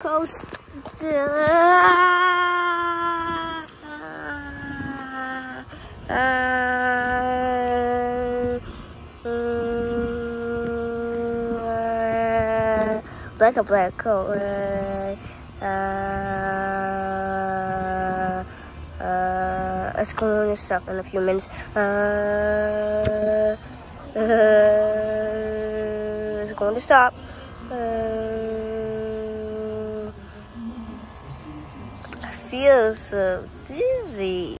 Coast. Black a black coat. Uh, uh, it's going to stop in a few minutes. Uh, uh, it's going to stop. Uh, Feel so dizzy.